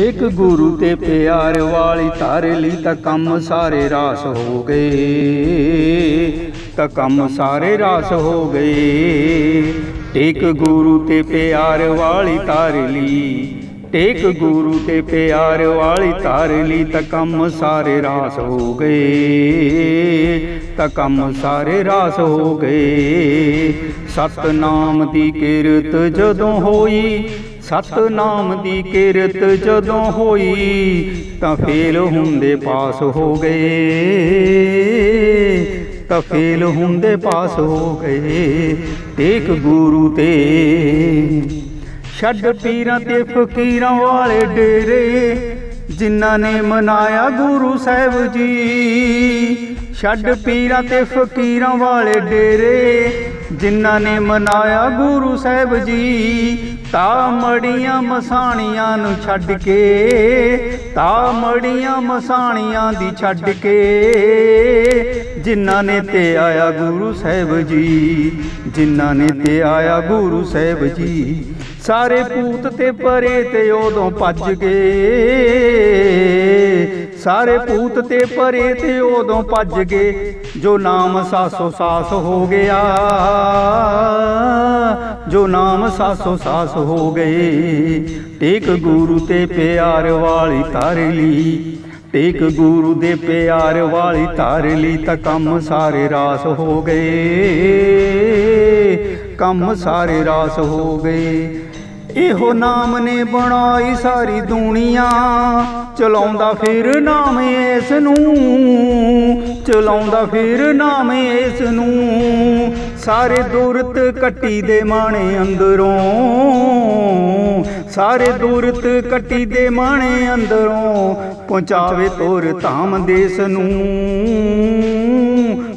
ਇੱਕ ਗੁਰੂ ਤੇ ਪਿਆਰ ਵਾਲੀ ਧਰ ਲਈ ਤਾਂ ਕੰਮ ਸਾਰੇ ਰਾਸ ਹੋ ਗਏ। ਤਾਂ ਕੰਮ ਸਾਰੇ ਰਾਸ ਹੋ ਗਏ। ਟੇਕ ਗੁਰੂ ਤੇ ਪਿਆਰ ਵਾਲੀ ਧਰ ਲਈ ਟੇਕ ਗੁਰੂ ਤੇ ਪਿਆਰ ਵਾਲੀ ਧਰ ਲਈ ਤਾਂ ਕੰਮ ਸਾਰੇ ਰਾਸ ਹੋ ਗਏ। ਤਾਂ ਕੰਮ ਸਾਰੇ ਰਾਸ ਹੋ ਗਏ। ਸਤਨਾਮ ਦੀ ਕਿਰਤ ਜਦੋਂ ਹੋਈ ਸਤਨਾਮ ਦੀ ਕਿਰਤ ਜਦੋਂ ਹੋਈ, ਤਾਂ ਫੇਲ ਹੁੰਦੇ ਪਾਸ ਹੋ ਗਏ। ਤਾਂ ਫੇਲ ਹੁੰਦੇ ਪਾਸ ਹੋ ਗਏ। ਟੇਕ ਗੁਰੂ ਤੇ, ਛੱਡ ਪੀਰਾਂ ਤੇ ਫਕੀਰਾਂ ਵਾਲੇ ਡੇਰੇ, ਜਿਨ੍ਹਾਂ ਨੇ ਮਨਾਇਆ ਗੁਰੂ ਸਾਹਿਬ ਜੀ। ਛੱਡ ਪੀਰਾਂ ਤੇ ਫਕੀਰਾਂ ਵਾਲੇ ਡੇਰੇ ਜਿਨ੍ਹਾਂ ਨੇ ਮਨਾਇਆ ਗੁਰੂ ਸਾਹਿਬ ਜੀ, ਤਾ ਮੜੀਆਂ ਮਸਾਣੀਆਂ ਨੂੰ ਛੱਡ ਕੇ, ਤਾ ਮੜੀਆਂ ਮਸਾਣੀਆਂ ਦੀ ਛੱਡ ਕੇ, ਜਿਨ੍ਹਾਂ ਨੇ ਤੇ ਆਇਆ ਗੁਰੂ ਸਾਹਿਬ ਜੀ, ਜਿਨ੍ਹਾਂ ਨੇ ਤੇ ਆਇਆ ਗੁਰੂ ਸਾਹਿਬ ਜੀ, ਸਾਰੇ ਭੂਤ ਤੇ ਪਰੇ ਤੇ ਉਦੋਂ ਭੱਜ ਗਏ ਸਾਰੇ ਭੂਤ ਤੇ ਪਰੇ ਤੇ ਉਦੋਂ ਭੱਜ ਗਏ ਜੋ ਨਾਮ ਸਾਸੋ ਸਾਸ ਹੋ ਗਿਆ, ਜੋ ਨਾਮ ਸਾਸੋ ਸਾਸ ਹੋ ਗਏ ਟੇਕ ਗੁਰੂ ਤੇ ਪਿਆਰ ਵਾਲੀ ਧਰ ਲਈ, ਟੇਕ ਗੁਰੂ ਦੇ ਪਿਆਰ ਵਾਲੀ ਧਰ ਲਈ ਤਾਂ ਕੰਮ ਸਾਰੇ ਰਾਸ ਹੋ ਗਏ, ਕੰਮ ਸਾਰੇ ਰਾਸ ਹੋ ਗਏ। ਇਹੋ ਨਾਮ ਨੇ ਬਣਾਈ ਸਾਰੀ ਦੁਨੀਆ, ਚਲਾਉਂਦਾ ਫਿਰ ਨਾਮ ਇਸ ਨੂੰ ਚਲਾਉਂਦਾ ਫਿਰ ਨਾਮ ਇਸ ਨੂੰ ਸਾਰੇ ਦੁਰਤ ਕੱਟੀ ਦੇ ਮਾਣੇ ਅੰਦਰੋਂ। ਸਾਰੇ ਦੁਰਤ ਕੱਟੀ ਦੇ ਮਾਣੇ ਅੰਦਰੋਂ ਪਹੁੰਚਾਵੇ ਤੋਰ ਧਾਮ ਦੇਸ ਨੂੰ।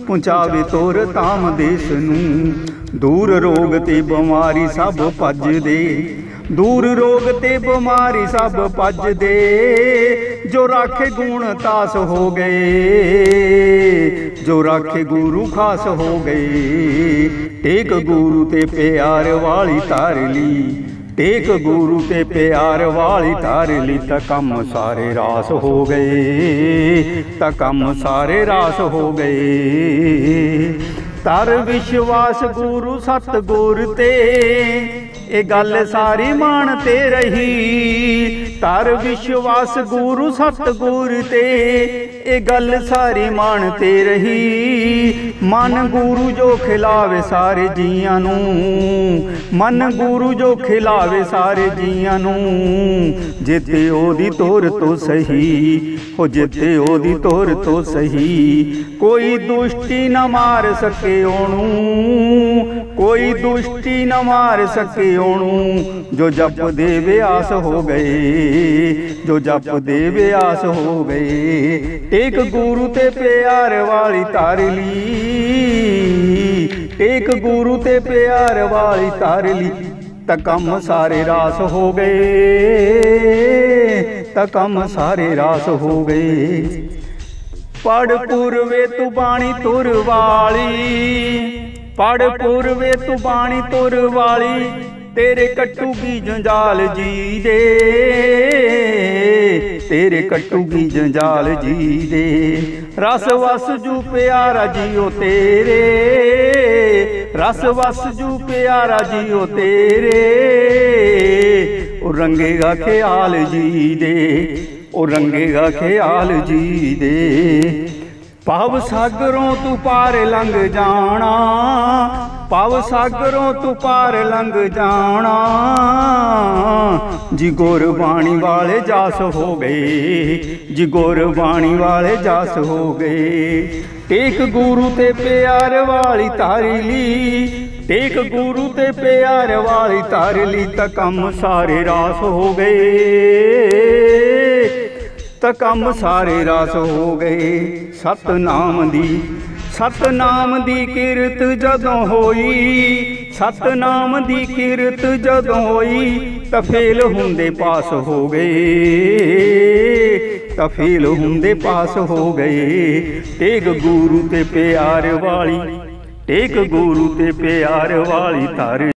ਪਹੁੰਚਾਵੇ ਤੋਰ ਧਾਮ ਦੇਸ ਨੂੰ। ਦੂਰ ਰੋਗ ਤੇ ਬਿਮਾਰੀ ਸਭ ਭੱਜਦੇ। ਦੂਰ ਰੋਗ ਤੇ ਬਿਮਾਰੀ ਸਭ ਭੱਜਦੇ, ਜੋ ਰਾਖੇ ਗੁਣ ਤਾਸ ਹੋ ਗਏ, ਜੋ ਰਾਖੇ ਗੁਰੂ ਖਾਸ ਹੋ ਗਏ। ਟੇਕ ਗੁਰੂ ਤੇ ਪਿਆਰ ਵਾਲੀ ਧਾਰ ਲਈ ਟੇਕ ਗੁਰੂ ਤੇ ਪਿਆਰ ਵਾਲੀ ਧਾਰ ਲਈ ਤਾਂ ਕੰਮ ਸਾਰੇ ਰਾਸ ਹੋ ਗਏ, ਤਾਂ ਕੰਮ ਸਾਰੇ ਰਾਸ ਹੋ ਗਏ। ਤਰ ਵਿਸ਼ਵਾਸ ਗੁਰੂ ਸਤ ਗੁਰ ਤੇ ਇਹ ਗੱਲ ਸਾਰੀ ਮਨ ਤੇ ਰਹੀ। ਤਰ ਵਿਸ਼ਵਾਸ ਗੁਰੂ ਸਤਗੁਰ ਤੇ, ਇਹ ਗੱਲ ਸਾਰੀ ਮਨ ਤੇ ਰਹੀ। ਮਨ ਗੁਰੂ ਜੋ ਖਿਲਾਵੇ ਸਾਰੇ ਜੀਆਂ ਨੂੰ, ਮਨ ਗੁਰੂ ਜੋ ਖਿਲਾਵੇ ਸਾਰੇ ਜੀਆਂ ਨੂੰ ਜਿੱਤੇ ਉਹਦੀ ਤੋਰ ਤੋਂ ਸਹੀ, ਹੋ ਜਿੱਤੇ ਉਹਦੀ ਤੋਰ ਤੋਂ ਸਹੀ। ਕੋਈ ਦੁਸ਼ਟੀ ਨਾ ਮਾਰ ਸਕੇ ਉਹਨੂੰ, ਕੋਈ ਦੁਸ਼ਟੀ ਨਾ ਮਾਰ ਸਕੇ ਉਹਨੂੰ ਜੋ ਜਪ ਦੇ ਵਿਆਸ ਹੋ ਗਏ, ਜੋ ਜਪ ਦੇ ਵਿਆਸ ਹੋ ਗਏ ਇੱਕ ਗੁਰੂ ਤੇ ਪਿਆਰ ਵਾਲੀ ਧਾਰ ਲਈ। ਇੱਕ ਗੁਰੂ ਤੇ ਪਿਆਰ ਵਾਲੀ ਧਾਰ ਲਈ, ਤਾਂ ਕੰਮ ਸਾਰੇ ਰਾਸ ਹੋ ਗਏ। ਤਾਂ ਕੰਮ ਸਾਰੇ ਰਾਸ ਹੋ ਗਏ। ਪੜ ਪੂਰਵੇ ਤੂੰ ਬਾਣੀ ਤੁਰ ਵਾਲੀ, ਪੜ ਪੂਰਵੇ ਤੂੰ ਬਾਣੀ ਤੁਰ ਵਾਲੀ। ਤੇਰੇ ਕੱਟੂਗੀ ਜੰਜਾਲ ਜੀ ਦੇ। ਤੇਰੇ ਕੱਟੂਗੀ ਜੰਜਾਲ ਜੀ ਦੇ। ਰਸ ਵਸ ਜੂ ਪਿਆਰਾ ਜੀਓ ਤੇਰੇ। ਰਸ ਵਸ ਜੂ ਪਿਆਰਾ ਜੀਓ ਤੇਰੇ। ਉਹ ਰੰਗੇਗਾ ਖਿਆਲ ਜੀ ਦੇ। ਉਹ ਰੰਗੇਗਾ ਖਿਆਲ ਜੀ ਦੇ। ਪਵ ਸਾਗਰੋਂ ਤੂੰ ਪਾਰ ਲੰਘ ਜਾਣਾ। ਪਾਵ ਸਾਗਰੋਂ ਤੂੰ ਪਾਰ ਲੰਘ ਜਾਣਾ, ਜੀ ਗੁਰਬਾਣੀ ਵਾਲੇ ਜਸ ਹੋ ਗਏ, ਜੀ ਗੁਰਬਾਣੀ ਵਾਲੇ ਜਸ ਹੋ ਗਏ। ਟੇਕ ਗੁਰੂ ਤੇ ਪਿਆਰ ਵਾਲੀ ਤਾਰੀ ਲਈ ਟੇਕ ਗੁਰੂ ਤੇ ਪਿਆਰ ਵਾਲੀ ਤਾਰ ਲਈ ਤਾਂ ਕੰਮ ਸਾਰੇ ਰਾਸ ਹੋ ਗਏ। ਤਾਂ ਕੰਮ ਸਾਰੇ ਰਾਸ ਹੋ ਗਏ। ਸਤਨਾਮ ਦੀ ਸਤਨਾਮ ਦੀ ਕਿਰਤ ਜਦੋਂ ਹੋਈ, ਸਤਨਾਮ ਦੀ ਕਿਰਤ ਜਦੋਂ ਹੋਈ ਤਫੇਲ ਹੁੰਦੇ ਪਾਸ ਹੋ ਗਏ। ਤਫੇਲ ਹੁੰਦੇ ਪਾਸ ਹੋ ਗਏ। ਤੇਗ ਗੁਰੂ ਤੇ ਪਿਆਰ ਵਾਲੀ, ਟੇਕ ਗੁਰੂ ਤੇ ਪਿਆਰ ਵਾਲੀ ਧਰ